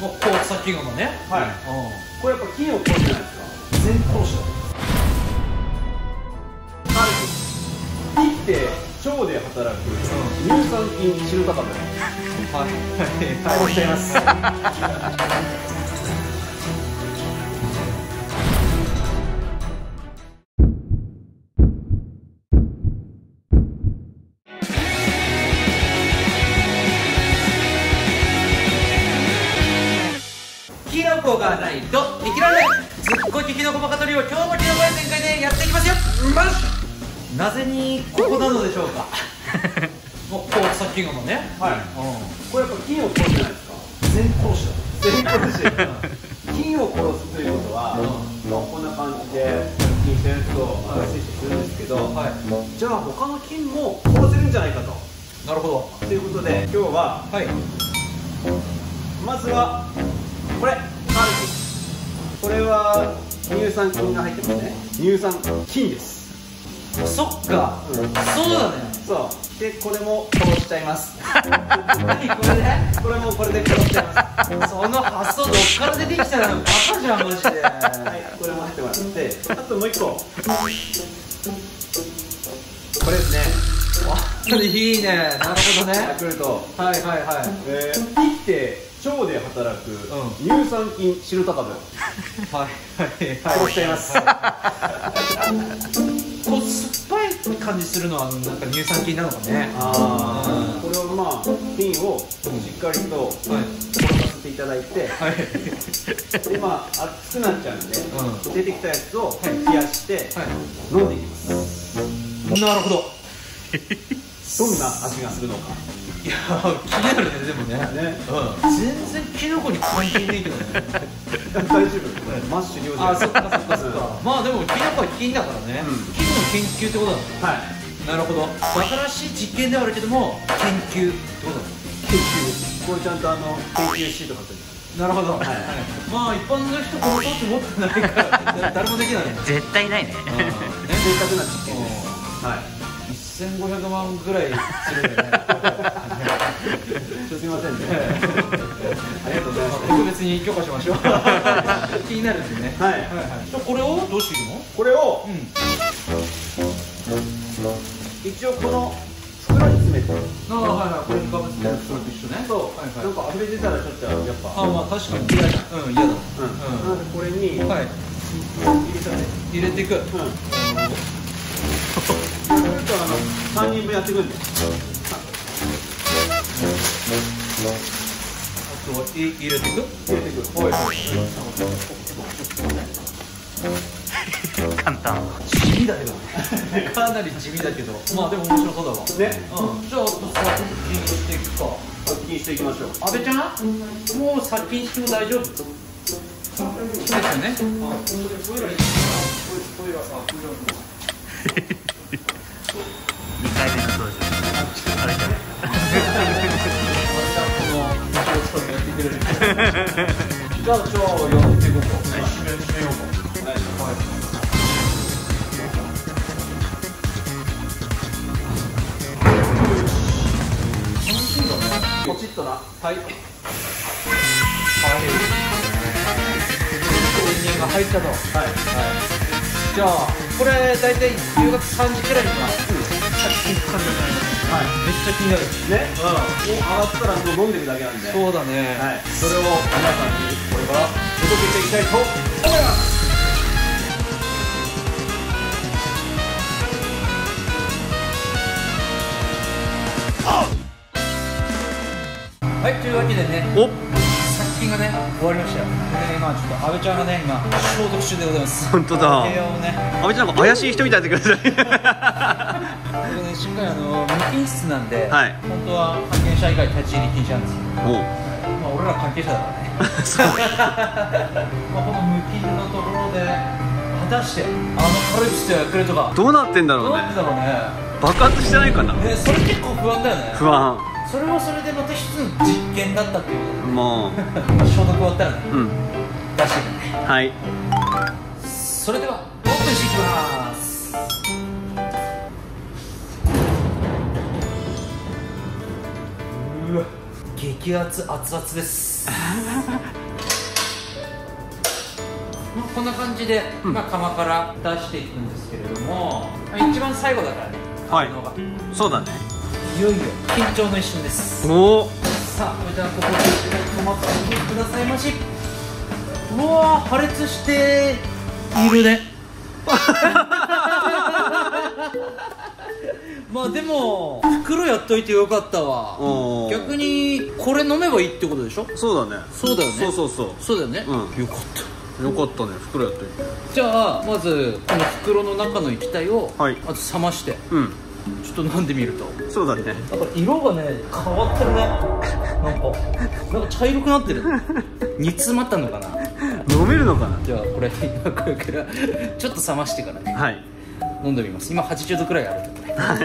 もうこうさっきのね。はい。うん。これやっぱ金を殺すじゃないですか。全殺し生きて腸で働く。乳酸菌シルタ株だはい。はい。おっしゃいますコがないと生きられない。ずっこきキノコバカトリを今日もキノコへ全開でやっていきますよ。なぜにここなのでしょうか。もうこうさっきのね。はい。うん。これやっぱ金を殺すじゃないですか。全殺し全殺し。金を殺すということは、まあ、こんな感じで金銭と摂取するんですけど、だはい。じゃあ他の菌も殺せるんじゃないかと。なるほど。ということで今日ははい。まずはこれこれは乳酸菌が入ってますね。乳酸菌です。そっか、うん。そうだね。そう。でこれも殺しちゃいます。何これ？ねこれもこれで殺しちゃいます。その発想どっから出てきたの？バカじゃんマジで。はいこれも入ってもらって。あともう一個。これですね。あいいね。なるほどね。ヤクルト。はいはいはい。えー、生きて腸で働くう乳酸菌シルタ株はいはい。殺しちゃいます。こう酸っぱい感じするのはなんか乳酸菌なのかね。あうん。あこれをまあ菌をしっかりとはい。殺させていただいてはい。でまあ熱くなっちゃうんで、う出てきたやつをはい。冷やしてはい。飲んでいきます。なるほど。どんな味がするのかいや気になるねでもね。ね。うん。全然キノコに関係ねえけどね。大丈夫。マッシュ両あそっかそっかそっか。まあでもキノコは菌だからね、うん。菌の研究ってことだね。はい。なるほど。バカらしい実験ではあるけども研究ってことだね。研究。これちゃんとあの研究シート貼って。るなるほど、はい。まあ一般の人この装置持ってないから誰もできないね。絶対ないね。うん。ね正確な実験です。はい。1500万ぐらいするんだよねすみませんね。ありがとうございます。特別に許可しましょう。気になるんでね。はい。はいはい。じゃあこれをどうしていくの？これをうん。一応この袋に詰めて。ああはいはい。これにかぶってるそれと一緒ね。そう、はいはい。なんか溢れ出たらちょっとやっぱ。あまあ確かに嫌だ。うん嫌だ。うん、なのでこれに入はい。入れて。いく。うん。そうするとあの3人分やっていくんで入れていく入れていくはい簡単。地味だけど。ねかなり地味だけど。まあでも面白そうだわ。ね。うん。じゃあ殺菌していくか殺菌していきましょう。阿部ちゃん？もう殺菌しても大丈夫？ですよね。2回目の登場じゃあじゃあやってい。こうか締め締めようかはい。はい。じゃあ、これ大体夕方3時くらい。には、殺菌完了になります。はい。めっちゃ気になる。ねもう洗ったらもう飲んでるだけなんでそうだね。はい、それを皆さんにこれから届けていきたいと思います。はい、というわけでね、お。殺菌がね、終わりました。よ。で、今ちょっと阿部ちゃんがね、今消毒中でございます。本当だ。阿部ちゃんなんか怪しい人みたいでください。これね、しっかりあの無菌室なんで、はい。本当は関係者以外立ち入り禁止なんですよ。おまあ俺ら関係者だからね。そう。まあこの無菌のところで果たしてあのカルピスとヤクルトがどうなってんだろどううねなってだろうね。爆発してないかな。ねそれ結構不安だよね。不安。それはそれでまた一つの実験だったっていうこもとで まあ消毒終わったらね。ううん。出してくるねはい。それではオープンしていきます。うわ激激アツ熱々です。まあこんな感じで、まあ、釜から出していくんですけれども一番最後だからねはい。そうだね。いよいよ緊張の一瞬です。おおさあそれではここで止まってくださいまし。うわー破裂しているね まあでも袋やっといてよかったわ。逆にこれ飲めばいいってことでしょ？そうだね。そうだよね。そうそうそう。そうだよね、うん。よかった。よかったね。袋やっといて。じゃあまずこの袋の中の液体を、はい。まず冷ましてうん。ちょっと飲んでみると。そうだね。なんか色がね変わってるね。なんかなんか茶色くなってる。煮詰まったのかな？飲めるのかな？じゃあこれ今これからちょっと冷ましてからね。はい。飲んでみます。今80度くらいあるはい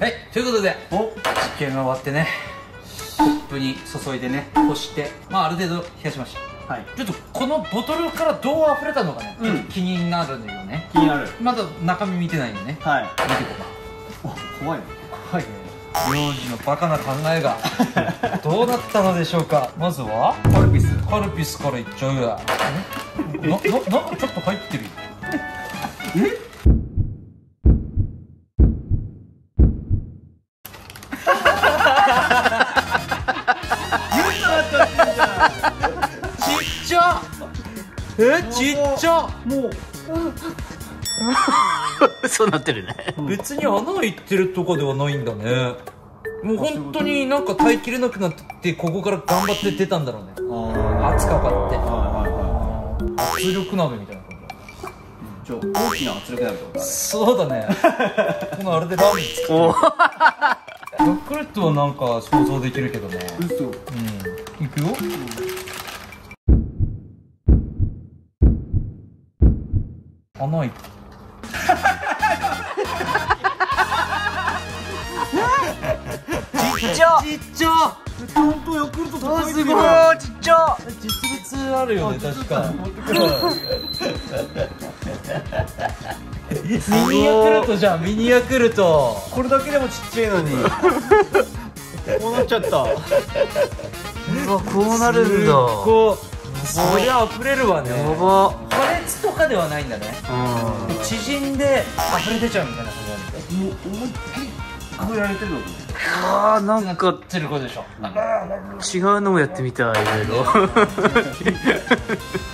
はいということでお実験が終わってね。コップに注いでねこしてまあある程度冷やしました。はい。ちょっとこのボトルからどう溢れたのかね、うん。気になるんだよね。気になる。まだ中身見てないんでね。はい。見ていこうか。お怖いね。はい。幼児のバカな考えが。どうなったのでしょうか。まずは？カルピス。カルピスからいっちゃうやなななんかちょっと入ってるよえちっちゃ。も うそうなってるね。別に穴開いてるとかではないんだね。もう本当になんか耐えきれなくなってここから頑張って出たんだろうね。あ圧かかって。あはいはいは圧力鍋みたいな感じいちょ大きな圧力鍋ってことあそうだね。このあれでラーメン作ってる。ヤクルトはなんか想像できるけどね。れ嘘。うん。いくよ、穴開い。てちっちゃ。ちっちゃ。ちゃんとヤクルトすごいちっちゃ。実物あるよね確か。ミニヤクルトじゃんミニヤクルト。これだけでもちっちゃいのに。こうなっちゃった。うわこうなるんだ。こりゃ溢れるわね。やば破裂とかではないんだね。うん。縮んで溢れ出ちゃうみたいな感じなんでもう思いっきりくぐられてるあーなんかってることでしょ違うのもやってみたいいろいろ。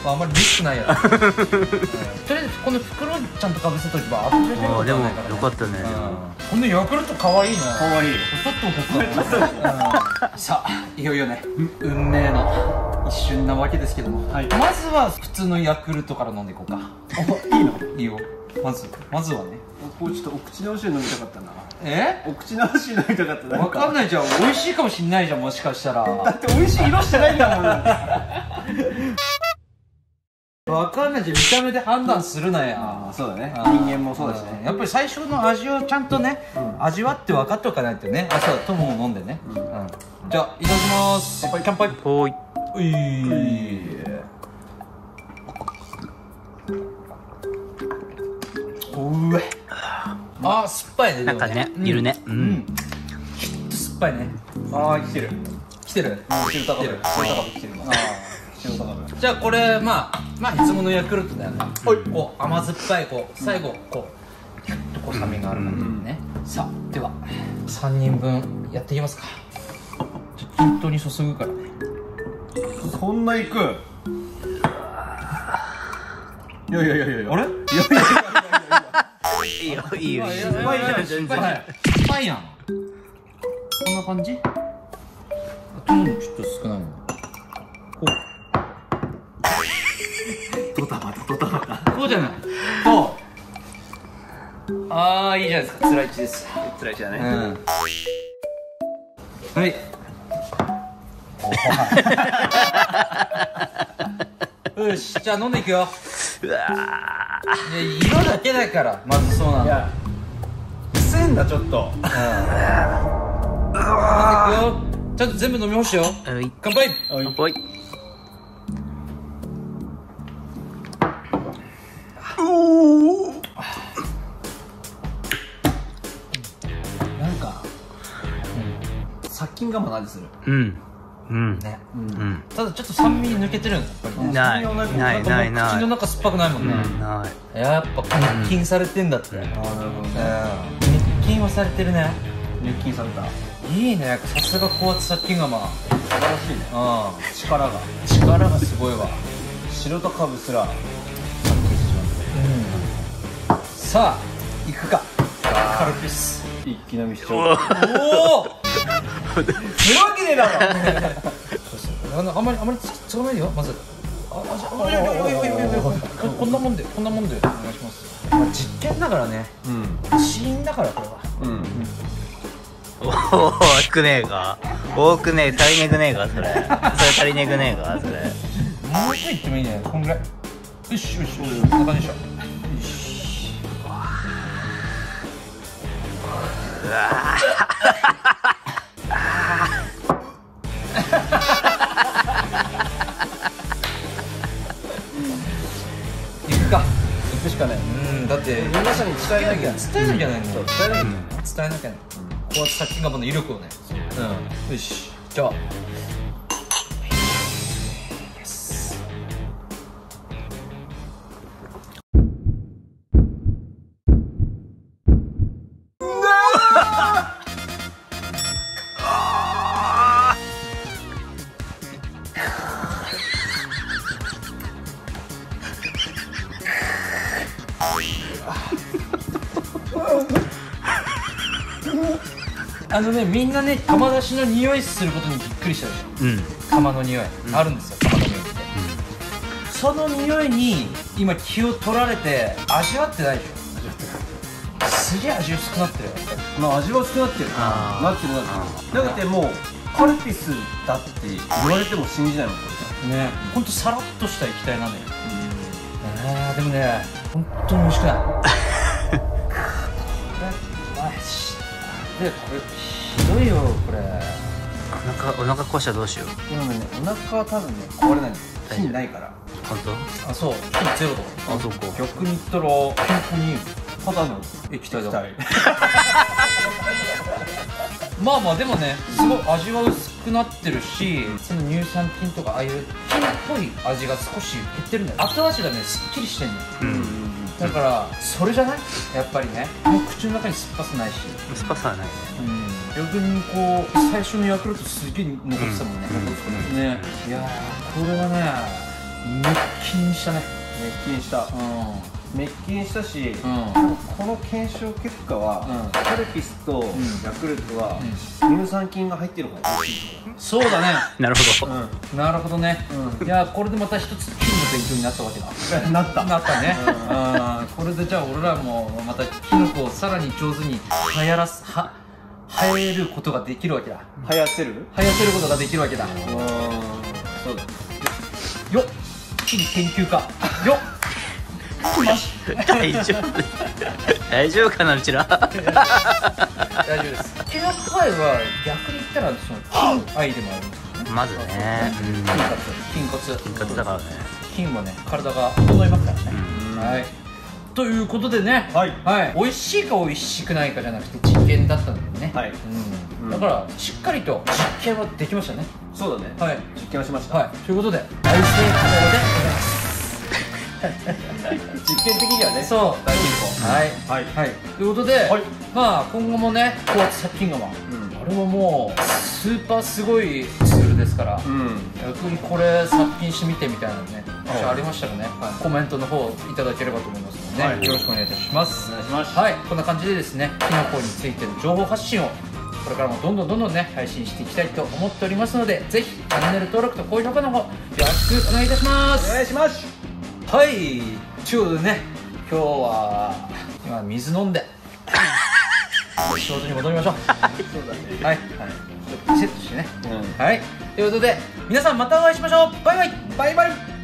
あんまりリスクないや とりあえずこの袋ちゃんとかぶせとけば溢れ出るでもよかったねうん。このヤクルトかわいいな。かわい。いちょっとさあいよいよね。運命の一瞬なわけですけども、はい。まずは普通のヤクルトから飲んでいこうか。いいの？いいよ。まずまずはね。こうちょっとお口直しで飲みたかったな。え？お口直しで飲みたかった。わかんない。じゃん美味しいかもしんないじゃんもしかしたら。だって美味しい色してないんだもんわかんない。じゃん見た目で判断するなや。ああそうだね。人間もそうだしね。ん。やっぱり最初の味をちゃんとね、うん。味わって分かっておかないとね。あそうだ友も飲んでね、うん。じゃあいただきます。乾杯。乾杯。ほーいうい。おうえあー酸っぱいねなんかねいるね。ううん。んきっと酸っぱいね。ああ来てる。来てる。白高部来てる白高部。来てるあ白高部。ー。じゃあこれまあまあいつものヤクルトだよね。こう甘酸っぱいこう最後こうキュッとこう酸味がある感じでね、さあでは3人分やっていきますか。ちょ均等に注ぐからねそんないく？いやいやいやいやあれ？いやいやいいよいいよあいいよやばいやばい全然。酸っぱい酸っぱいやん。こんな感じ？あともちょっと少ないのこドタバタドタバタ。うこうじゃない？こう。ああいいじゃないですか。つらいちです。辛いじゃね。うん。はい よしじゃあ飲んでいくよ。うわ色だけだからまずそうなんだいやせんだちょっと。いくよ。ちゃんと全部飲み干してよ。ーうい。乾杯。おい。なんか、殺菌我慢の味する。うんうん。ねうん。ただちょっと酸味抜けてるんですやっぱりねないないないないない。口の中酸っぱくないもんね、ない。やっぱ滅菌されてんだって、うん、ああなるほど滅菌はされてるね。熱菌された。いいね。さすが高圧殺菌釜。素晴らしいね。う力が。ん力がすごいわ。白とカブすら殺菌してしまっさあ行くか。カルピス。て一気飲みしちゃう。おおわけねえだろ。あのあんまりあんまりつつかないでよ。まず。ああじゃあいやいやいやいやいやいやここんなもんでこんなもんでお願いします、まあ、実験だからねうん死因だからこれはうんおお多くねえか多くねえ足りねくねえかそれそれ足りねくねえかそれもうちょい行ってもいいねこんぐらいよしよしよしこんな感じでしょよし行くか。行くしかないうんだって皆さんに伝えなきゃ。伝えなきゃないそうの伝えなきゃ。伝えなきゃね高圧殺菌釜の威力をね。うん。よし。じゃああのねみんなね釜出しの匂いすることにびっくりしたでしょうん。釜の匂い、あるんですよ釜の匂いって、その匂いに今気を取られて味わってないでしょ。すげえ味薄くなってるまあ味は薄くなってる。なってるなってる。だってもうカルピスだって言われても信じないもんこね。ほんとさらっとした液体なのよ。えー、でもね本当に美味しくない。これどいよこれ。お腹お腹壊したらどうしよう？でもねお腹は多分ね壊れないんですよ菌ないから。本当？あそう。菌ゼロだあそこ逆に言ったら健康にいいよただの液体だ体。まあまあでもねすごい味は薄くなってるしその乳酸菌とかああいう菌っぽい味が少し減ってるのよ。後味がねすっきりしてんのよ。うん。だからそれじゃない？やっぱりね。もう口の中に酸っぱさないし。スパさはないね。うん逆にこう最初のヤクルトすげえ残ってたもんね、うん。ねいやーこれはね熱菌したね。滅菌した。う滅菌したし、んうん。この検証結果は、うん。カルピスとん。ヤクルトは、乳酸菌が入ってるからそうだね。なるほど。うん。なるほどね、いやこれでまた一つ菌の勉強になったわけだ。なった。なったね、うん、これでじゃあ俺らもまたキノコをさらに上手に流行らすは流行ることができるわけだ。流行せる？流行せることができるわけだ。うんそうだ。よっ。菌研究家。よっ。大丈夫。大丈夫かなうちら。大丈夫です。キノコ愛は逆に言ったらその菌愛でもあるんですよね。まずね。菌活菌活金髪だからね。菌はね体が整いますからね、うん。はいということでね。はい。はい、美味しいか美味しくないかじゃなくて実験だったんだよね。はい。うん、だからしっかりと実験はできましたね。そうだね。はい。実験をしました、はい。ということで大成功でございます。実験的にはね。そう。大成功。はいはい。はい。ということで、はい。まあ今後もね高圧殺菌釜、ん。あれはもうスーパーすごいツールですから、うん。逆にこれ殺菌してみてみたいなのね、はい。ありましたらね、コメントの方いただければと思いますね、はい。よろしくお願いいたします。お願いします。はい。こんな感じでですねキノコについての情報発信をこれからもどんどんどんどんね配信していきたいと思っておりますのでぜひチャンネル登録と高評価の方よろしくお願いいたします。お願いします。はい。ということでね今日は今水飲んで仕事に戻りましょう。そうだね。はい、はい、ちょっとリセットしてね。うん。はい。ということで皆さんまたお会いしましょう。バイバイ。バイバイ